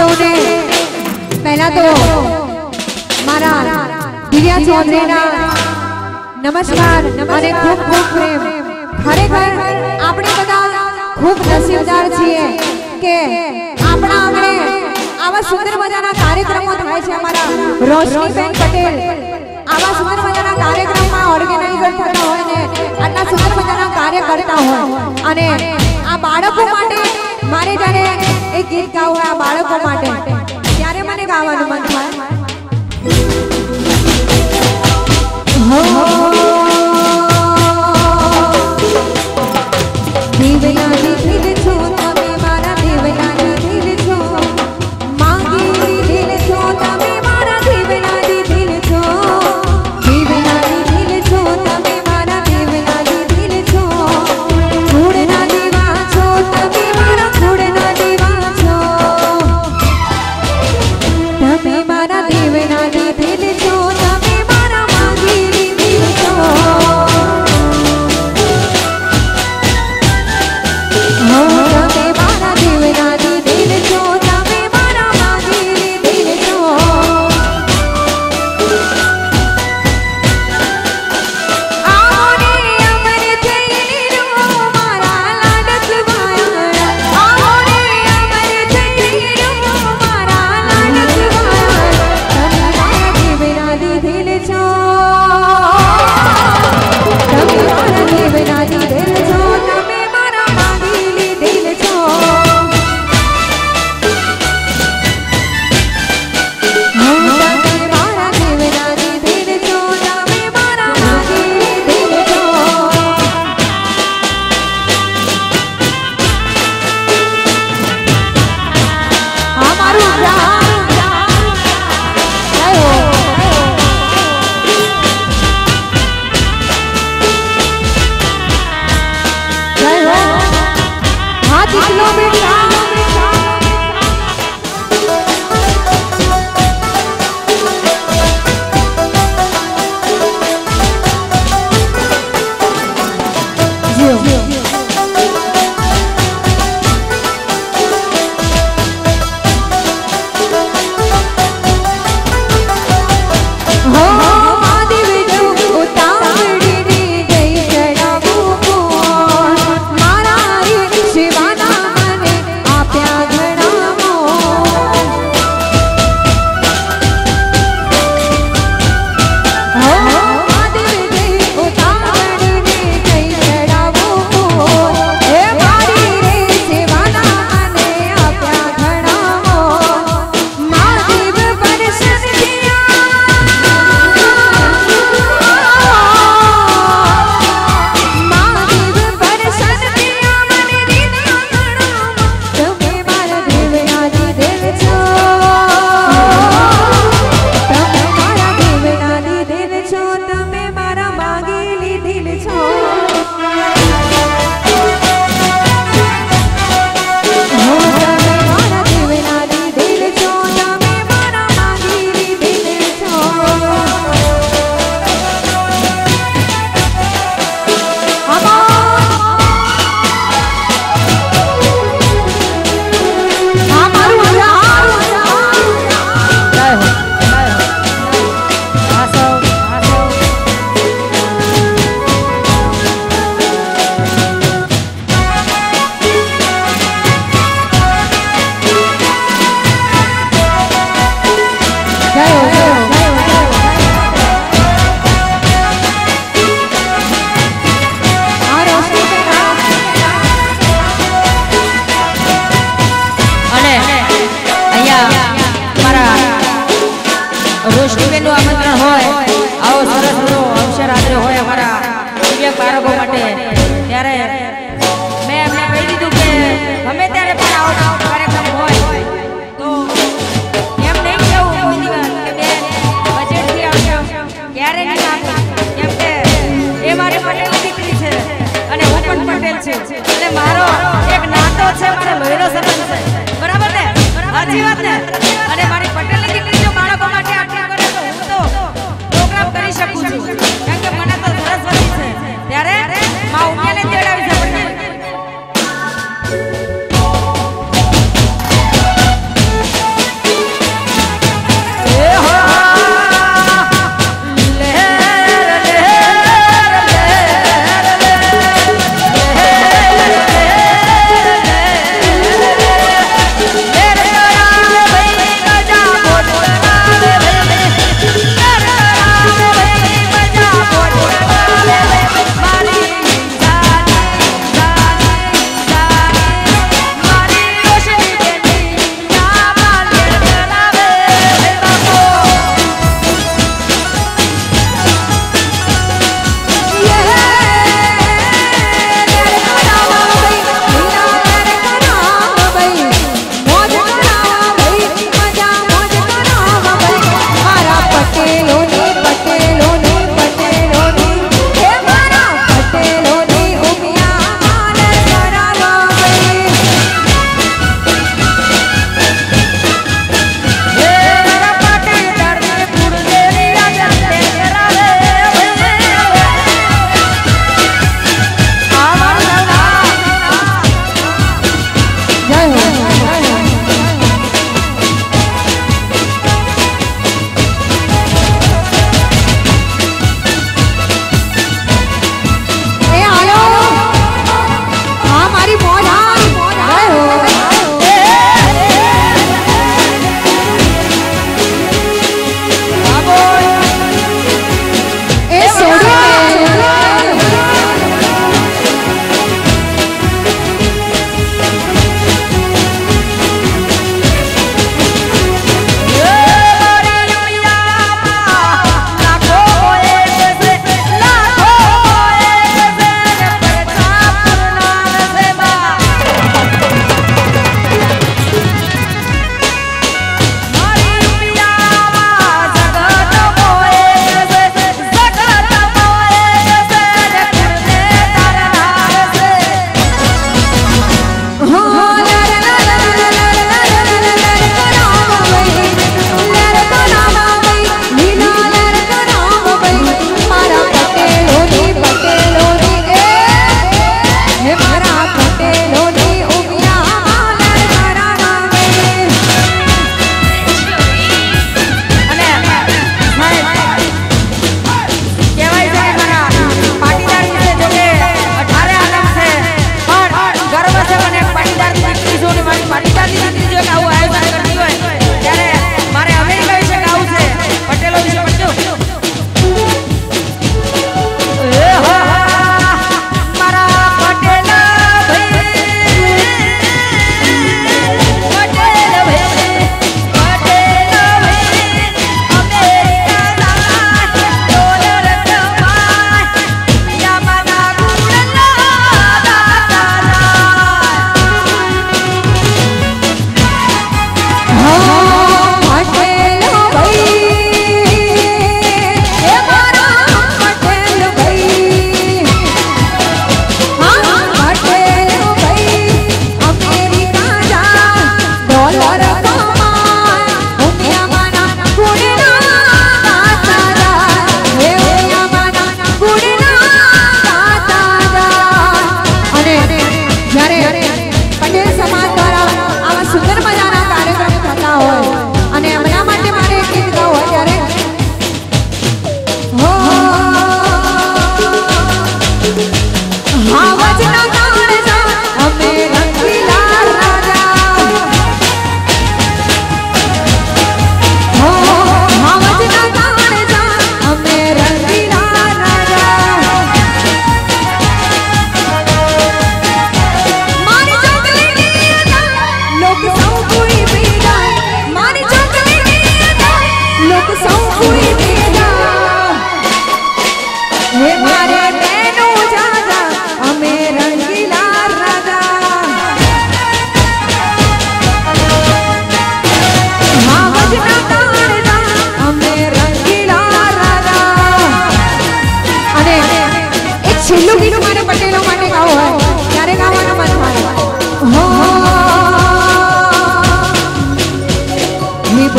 સૌને, પહેલા તો મારા દિવ્યા ચૌધરીના નમસ્કાર અને ખૂબ ખૂબ પ્રેમ. ખરેખર આપણે બધા ખૂબ નસીબદાર છીએ કે આપણા આંગણે આવા સુંદર મજાના કાર્યક્રમો થાય છે અમારા. રોશનીબેન પટેલ આવા સુંદર મજાના કાર્યક્રમમાં ઓર્ગેનાઇઝર થતા હોય ને, આટલા સુંદર મજાના કાર્ય કરતા હોય. અને આ બાળકો માટે મારે જ્યારે એક ગીત ગાવું આ બાળકો માટે ત્યારે મને ગાવાનું મન થાય. હો માટે. ત્યારે મેં એમને કહી દીધું કે ગમે ત્યારે પણ આવો કાર્યક્રમ હોય. છે અને હું પટેલ છું. મારો એક નાતો છે, મારો લોહીનો સંબંધ છે. બરાબર ને? સાચી વાત ને? અને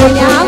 થાય હો હે બોલ્યા